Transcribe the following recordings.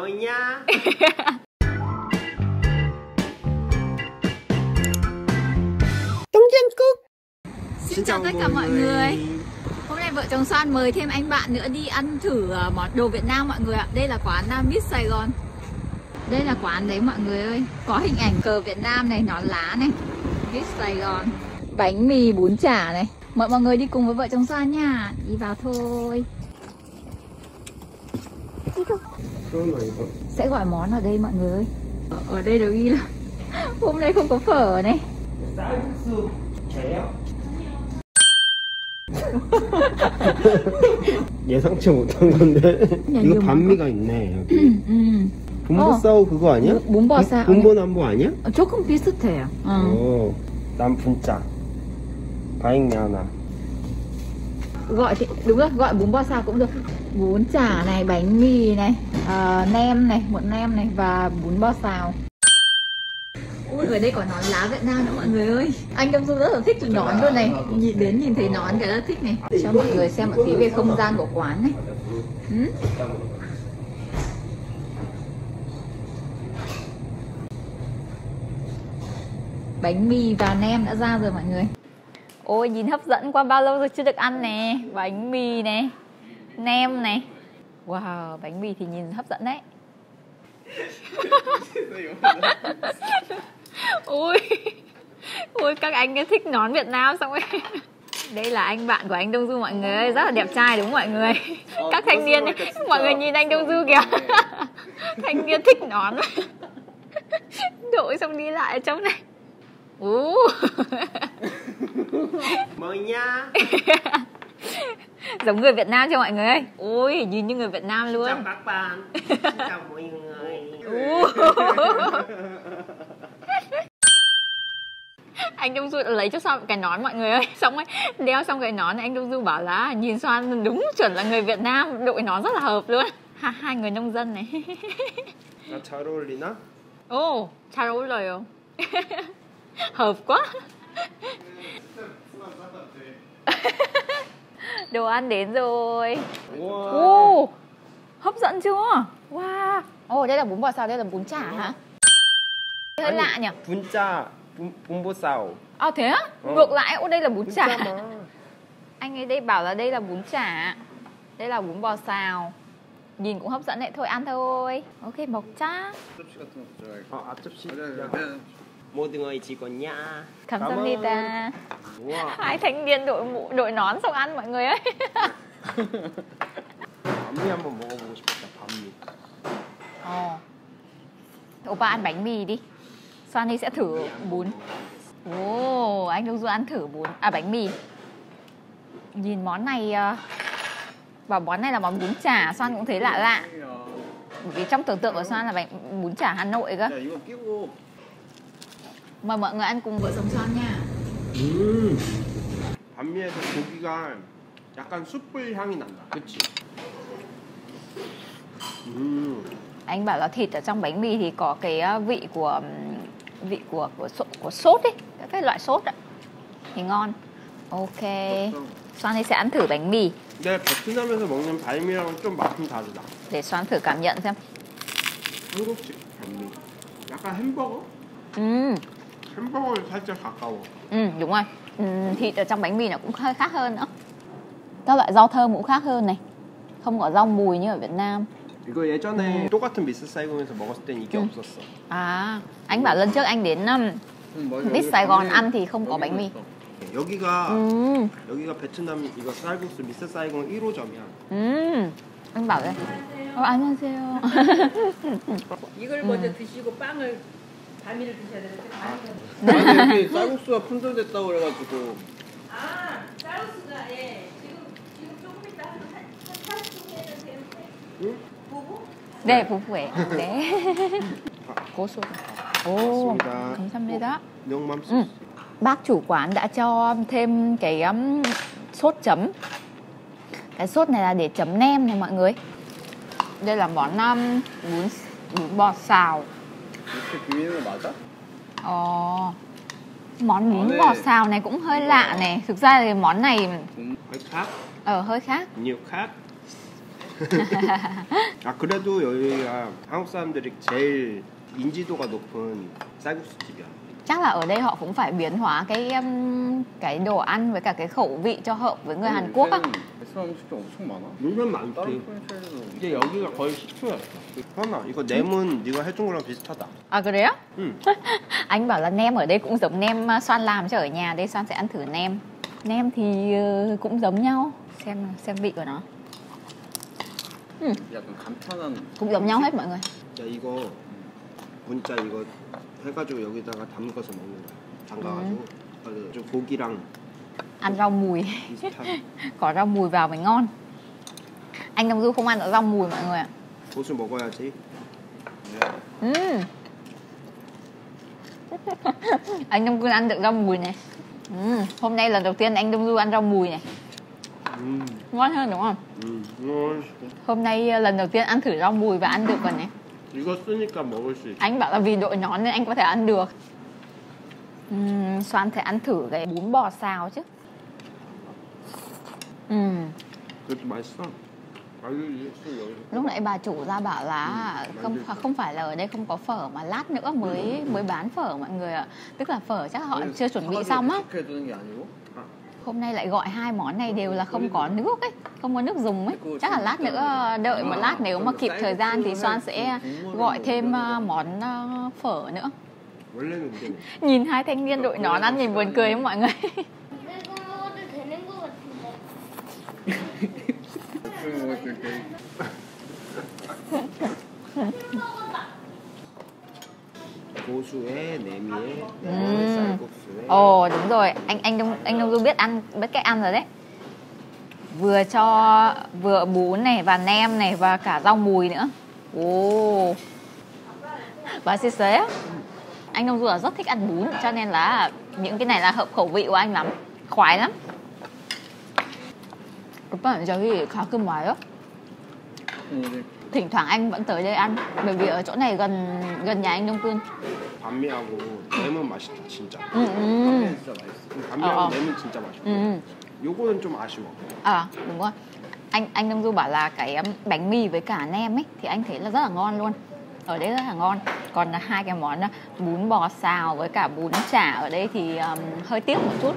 mời nha. Tung Dân Cúc. Xin chào tất cả mọi người. Hôm nay vợ chồng Soan mời thêm anh bạn nữa đi ăn thử ờ, món đồ Việt Nam mọi người ạ. Đây là quán uh, Miss Sài Gòn. Đây là quán đấy mọi người ơi. Có hình ảnh cờ Việt Nam này, nón lá này. Miss Sài Gòn. Bánh mì bún chả này. Mời mọi người đi cùng với vợ chồng Soan nha. Đi vào thôi Sẽ gọi món ở đây mọi người ơi Ở, ở đây được ghi là Hôm nay không có phở này 쌀국수 돼요? 예상치 못한 건데 야, 이거 이거 반미가 있네 여기 음. 분보싸우 그거 아니야? 문- 문버싸우. 분보남보 아니야? 조금 비슷해요 어. 오, 난 분짜 바잉 하나 gọi thì đúng rồi gọi bún bò xào cũng được bún chả này bánh mì này ờ, nem này một nem này và bún bò xào. Ui, ở đây có nón lá Việt Nam nữa mọi người ơi. Anh Đông Du rất là thích nón luôn này. Nhìn đến nhìn thấy nón cái rất thích này. Cho mọi người xem một tí về không gian của quán này. Ừ? Bánh mì và nem đã ra rồi mọi người. Ôi nhìn hấp dẫn qua bao lâu rồi chưa được ăn nè? Bánh mì này Nem này. Wow bánh mì thì nhìn hấp dẫn đấy. Ôi Ôi các anh ấy thích nón Việt Nam xong rồi đây là anh bạn của anh Đông Du mọi người ơi Rất là đẹp trai đúng không mọi người? Các thanh niên ấy, Mọi người nhìn anh Đông Du kìa. Thanh niên thích nón. Đội xong đi lại ở trong này. Ú. mời nha Giống người Việt Nam chưa mọi người ơi Ôi nhìn như người Việt Nam luôn chào các bạn xin chào mọi người Ú. anh Đông Du đã lấy cho Soan cái nón mọi người ơi xong ấy đeo xong cái nón này anh Đông Du bảo là nhìn Soan đúng chuẩn là người Việt Nam đội nón rất là hợp luôn ha, hai người nông dân này 나 잘 어울리나? 오 잘 어울려요 hợp quá đồ ăn đến rồi. Wow. wow. hấp dẫn chưa? Wow. Ồ oh, đây là bún bò xào đây là bún chả ừ. hả? hơi Anh, lạ nhỉ? bún chả bún, bò xào. À thế á? Ừ. ngược lại ô đây là bún, bún chả, anh ấy đây bảo là đây là bún chả. Đây là bún bò xào. Nhìn cũng hấp dẫn đấy thôi ăn thôi. Ok bọc chá 접시 같은 것도 좋아해. 어 앞접시 맞아요. 야, 모든 거 찍었냐? 감사합니다. 우와 Hai thanh niên đội mũ, đội nón xong ăn mọi người ấy. 반미 한번 먹어보고 싶다 반미 Ồ. Oppa ăn bánh mì đi. Sunny sẽ thử bún. Ồ, anh Đông Du ăn thử bún à bánh mì. Nhìn món này ờ, bảo món này là món bún chả, Soan cũng thấy lạ lạ. Bởi vì trong tưởng tượng của Soan là bánh bún chả Hà Nội cơ. 야 이거 끼고 Mời mọi người ăn cùng vợ chồng Soan nha. 음 반미에서 고기가 약간 숯불 향이 난다 그치? 음 Anh bảo là thịt ở trong bánh mì thì có cái ờ, vị của ừm, vị của của sốt, của sốt ấy, các cái loại sốt ạ. Thì ngon. Ok. Soan sẽ ăn thử bánh mì. 근데 베트남에서 먹는 발미랑은 좀 맛은 다르다 để Soan thử cảm nhận xem. 한국식 발미 약간 햄버거? Ừ, 햄버거에 살짝 가까워 ừ đúng rồi. Ừ, thịt ở trong bánh mì nó cũng hơi khác hơn nữa. Các loại rau thơm cũng khác hơn này. Không có rau mùi như ở Việt Nam. 이거 예전에 똑같은 미스 사이공에서 먹었을 땐 이게 없었어 À, anh bảo lần trước anh đến um, Miss Sài Gòn ăn thì không có bánh mì. 여기가 Ừ, 여기가 베트남 이거 쌀국수 미스 사이공 1호점이야 ừ. Anh bảo đây. 어, 안녕하세요. 이걸 먼저 드시고 빵을 반미를 드셔야 되는데 반미가 아니 여기 쌀국수가 품절됐다고 그래가지고 아 쌀국수가 예 지금 지금 조금 있다 한한 40분 해도 되는데 보고 네, 부부예요. 네. 고소. Ồ, 맞습니다. 감사합니다. 명맘 소스 Ừ. Bác chủ quán đã cho thêm cái um, sốt chấm. Cái sốt này là để chấm nem này mọi người. Đây là món um, bún bún bò xào. 이렇게 비비는 거 맞아? Ồ. Món bún bò xào này cũng hơi lạ này. Thực ra thì món này hơi khác ở hơi khác. nhiều khác 아 그래도 여기가 한국 사람들이 제일 인지도가 높은 쌀국수 집이야. chắc là ở đây họ cũng phải biến hóa cái um, cái đồ ăn với cả cái khẩu vị cho hợp với người Hàn Quốc á. 요새는 베트남 음식점 엄청 많아. 물론 다른 많지. 프랜차이즈도 이제 여기가 거의 식초였어. 현아 이거 nem은 네가 해준 거랑 비슷하다. À cái đấy á? 응. Anh bảo là nem ở đây cũng giống nem uh, Soan làm cho ở nhà đây Soan sẽ ăn thử nem. Nem thì uh, cũng giống nhau. Xem xem vị của nó. 약간 간편한 Cũng giống nhau hết mọi người. 자 이거 문자 이거 해가지고 여기다가 담가서 먹는 거야. 담가가지고 그래서 좀 고기랑 Ăn rau mùi. 비슷한 Có rau mùi vào mới ngon. Anh Đông Du không ăn được rau mùi mọi người ạ. 고수 먹어야지. Ừm. anh Đông Du ăn được rau mùi này. Ừm, Hôm nay lần đầu tiên anh Đông Du ăn rau mùi này. 음, Ngon hơn đúng không? 음, 이거 Hôm nay uh, lần đầu tiên ăn thử rau mùi và ăn được rồi này. 이거 쓰니까 먹을 수 있어. Anh bảo là vì đội nón nên anh có thể ăn được. Uhm, Soan thể ăn thử cái bún bò xào chứ. Uhm, 그것도 맛있어. 알려주지 여기. lúc nãy bà chủ ra bảo là Ừ, không bán được. không phải là ở đây không có phở mà lát nữa mới mới bán phở mọi người ạ. Tức là phở chắc họ chưa chuẩn bị xong á. hôm nay lại gọi hai món này đều là không có nước ấy không có nước dùng ấy. Chắc là lát nữa ờ, đợi một lát nếu mà kịp thời gian thì xoan sẽ gọi thêm ờ, món ờ, phở nữa. Nhìn hai thanh niên đội nón ăn nhìn buồn cười không mọi người. 고수에 내미에 음. 쌀국수에 Ồ đúng rồi, anh anh Đông anh Đông Du biết ăn biết cách ăn rồi đấy. Vừa cho vừa bún này và nem này và cả rau mùi nữa. Ồ. Và xí xế á. Anh Đông Du là rất thích ăn bún cho nên là những cái này là hợp khẩu vị của anh lắm. Khoái lắm. 오빠는 저기 가끔 와요? 오늘 Thỉnh thoảng anh vẫn tới đây ăn bởi vì ở chỗ này gần gần nhà anh Đông Cương. 반미하고 nem은 맛있다 진짜. Ừ, ừ. 진짜 맛있어. 반미하고 어, 어. nem은 진짜 맛있고. Ừ. 요거는 좀 아쉬워. À đúng rồi Anh anh Đông Du bảo là cái um, bánh mì với cả nem ấy Thì anh thấy là rất là ngon luôn Ở đây rất là ngon Còn là hai cái món uh, bún bò xào với cả bún chả ở đây thì um, hơi tiếc một chút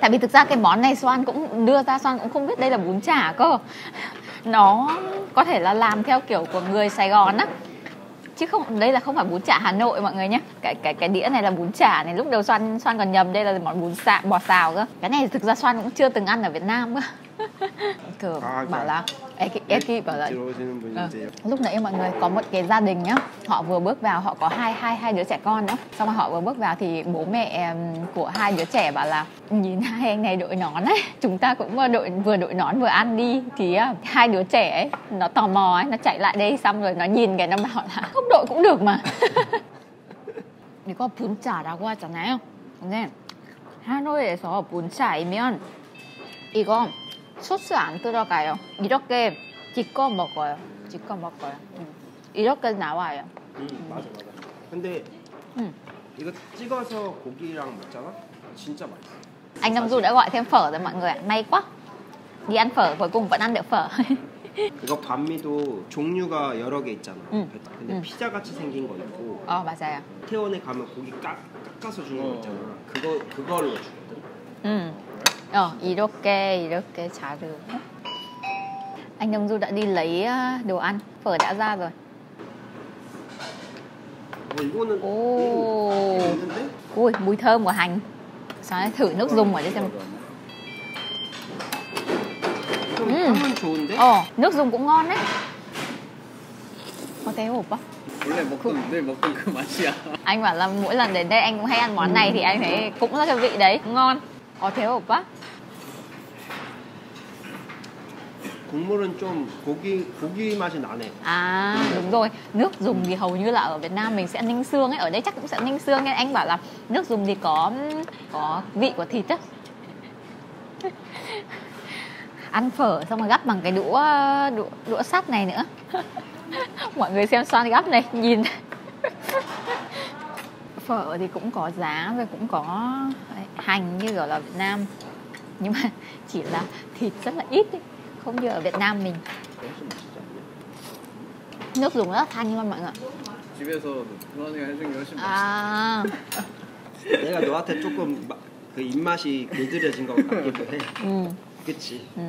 Tại vì thực ra cái món này Soan cũng đưa ra Soan cũng không biết đây là bún chả cơ nó có thể là làm theo kiểu của người Sài Gòn á. Chứ không đây là không phải bún chả Hà Nội mọi người nhé cái cái cái đĩa này là bún chả này lúc đầu xoan xoan còn nhầm đây là món bún xạ bò xào cơ. Cái này thực ra xoan cũng chưa từng ăn ở Việt Nam cơ. À, bảo là Eki, Eki bảo là 들어오시는 분이 Ờ. 이제 lúc nãy mọi người có một cái gia đình nhá họ vừa bước vào họ có hai hai hai đứa trẻ con nữa xong rồi họ vừa bước vào thì bố mẹ ừm, của hai đứa trẻ bảo là nhìn hai anh này đội nón ấy chúng ta cũng vừa đội vừa đội nón vừa ăn đi thì á, hai đứa trẻ ấy nó tò mò ấy nó chạy lại đây xong rồi nó nhìn cái nó bảo là không đội cũng được mà 이거 분짜라고 하잖아요. 근데 하노이에서 분짜이면 이거 소스 안 들어가요. 이렇게 찍어 먹어요. 찍어 먹어요. 음. 이렇게 나와요. 음, 맞아 맞아. 근데 음. 이거 찍어서 고기랑 먹잖아. 진짜 맛있어. Anh Nam Du đã gọi thêm phở rồi mọi người ạ. May quá. Đi ăn phở cuối cùng vẫn ăn được phở. 이거 반미도 종류가 여러 개 있잖아. 응. 근데 응. 피자 같이 생긴 거 있고 Ồ 맞아요. 태원에 가면 고기 깎, 깎아서 주는 거 어. 있잖아. 그거 그걸로 주거든. Ừ. Ờ, 이렇게 이렇게 자르고. Anh Đông Du đã đi lấy ờ, đồ ăn, phở đã ra rồi. 어, 이거는 오. 음, 있는데? Ui, mùi thơm của hành. Sao thử nước dùng ở đây xem. 좀 음. 향은 좋은데? Ồ, nước dùng cũng ngon đấy. Có thế hộp á? 원래 먹던 늘 먹던 그 맛이야. Anh bảo là mỗi lần đến đây anh cũng hay ăn món này thì anh thấy cũng là cái vị đấy, ngon. Có thế hộp á? 국물은 좀 고기 고기 맛이 나네. À đúng rồi Nước dùng thì hầu như là ở Việt Nam mình sẽ ninh xương ấy Ở đây chắc cũng sẽ ninh xương Nên anh bảo là nước dùng thì có có vị của thịt á Ăn phở xong rồi gắp bằng cái đũa đũa, đũa sắt này nữa Mọi người xem xoan gắp này Nhìn Phở thì cũng có giá rồi cũng có hành như kiểu là Việt Nam Nhưng mà chỉ là thịt rất là ít ấy. Không như ở Việt Nam mình nước dùng rất thanh luôn mọi người 집에서 누나가 해준 게 훨씬 맛있어. à 내가 너한테 조금 마- 그 입맛이 길들여진 것 같기도 해. ừ, 그치? ừ.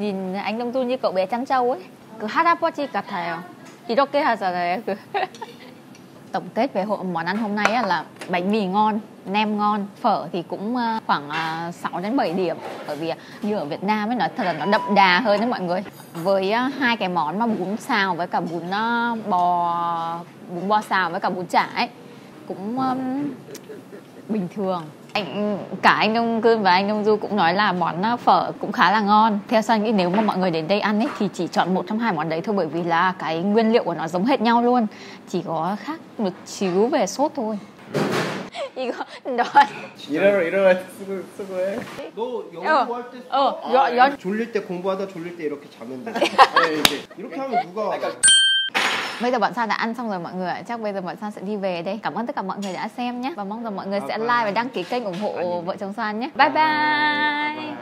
nhìn anh Đông Du như cậu bé chăn trâu ấy 그 할아버지 같아요 이렇게 하잖아요 그 tổng kết về hộ món ăn hôm nay á là bánh mì ngon nem ngon phở thì cũng ờ, khoảng ờ, 6 đến 7 điểm. Bởi vì ờ, như ở Việt Nam ấy nó thật là nó đậm đà hơn đấy mọi người. Với hai cái món mà bún xào với cả bún bò bún bò xào với cả bún chả ấy cũng um, bình thường anh cả anh Đông Cương và anh Đông Du cũng nói là món ờ, phở cũng khá là ngon theo San nghĩ nếu mà mọi người đến đây ăn ấy thì chỉ chọn một trong hai món đấy thôi bởi vì là cái nguyên liệu của nó giống hệt nhau luôn chỉ có khác một xíu về sốt thôi 이거 너 일하러 일하러 쓰고 쓰고 해. 너 영어 어, 공부할 때 어, 아, 여- 연- 졸릴 때 공부하다 졸릴 때 이렇게 자면 돼. 아니 이게 이렇게 하면 누가 Bây giờ bọn San đã ăn xong rồi mọi người ạ. Chắc bây giờ bọn San sẽ đi về đây. Cảm ơn tất cả mọi người đã xem nhé. Và mong rằng mọi người sẽ like và đăng ký kênh ủng hộ vợ chồng San nhé. Bye bye.